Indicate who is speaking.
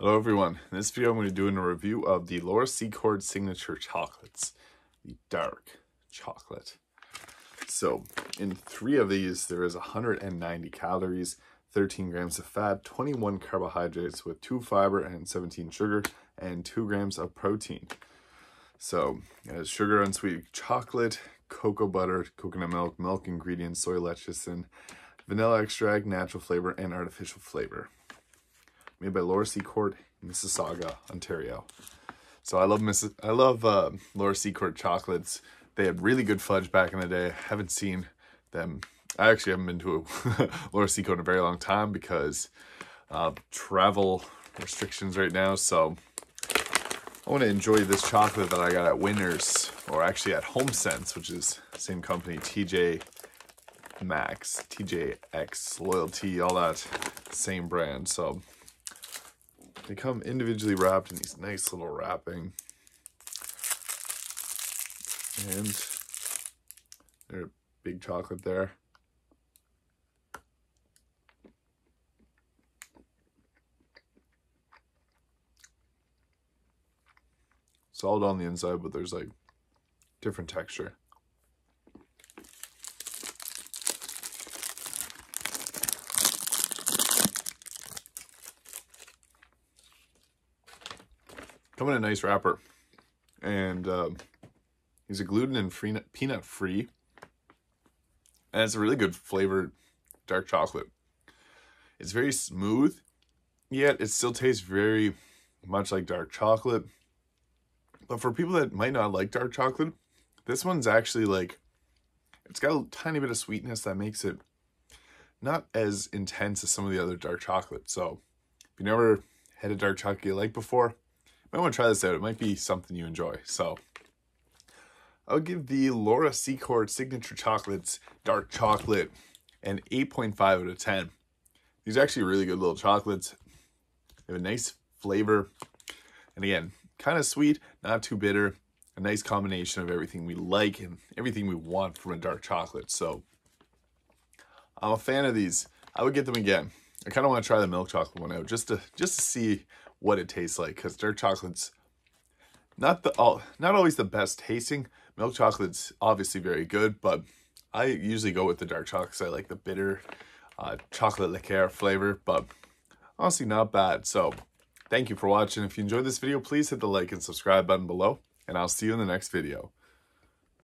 Speaker 1: Hello everyone, in this video I'm going to be doing a review of the Laura Secord Signature Chocolates, the dark chocolate. So in three of these there is 190 calories, 13 grams of fat, 21 carbohydrates with 2 fiber and 17 sugar, and 2 grams of protein. So it has sugar, unsweetened chocolate, cocoa butter, coconut milk, milk ingredients, soy lecithin, vanilla extract, natural flavor, and artificial flavor. Made by Laura Secord, Mississauga, Ontario. So I love Miss I love uh, Laura Secord chocolates. They had really good fudge back in the day. I haven't seen them. I actually haven't been to a Laura Secord in a very long time because uh, travel restrictions right now. So I want to enjoy this chocolate that I got at Winners, or actually at HomeSense, which is same company, TJ Maxx, TJX, Loyalty, all that same brand. So they come individually wrapped in these nice little wrapping. And they're big chocolate there. Solid on the inside, but there's like different texture. Come in a nice wrapper. And uh, he's a gluten and free peanut free. And it's a really good flavored dark chocolate. It's very smooth, yet it still tastes very much like dark chocolate. But for people that might not like dark chocolate, this one's actually like, it's got a tiny bit of sweetness that makes it not as intense as some of the other dark chocolate. So if you never had a dark chocolate you like before, might want to try this out. It might be something you enjoy. So I'll give the Laura Secord Signature Chocolates Dark Chocolate an 8.5 out of 10. These are actually really good little chocolates. They have a nice flavor. And again, kind of sweet, not too bitter. A nice combination of everything we like and everything we want from a dark chocolate. So I'm a fan of these. I would get them again. I kind of want to try the milk chocolate one out just to just to see what it tastes like because dark chocolate's not the all not always the best tasting. Milk chocolate's obviously very good, but I usually go with the dark chocolate I like the bitter uh, chocolate liqueur flavor, but honestly not bad. So thank you for watching. If you enjoyed this video, please hit the like and subscribe button below, and I'll see you in the next video.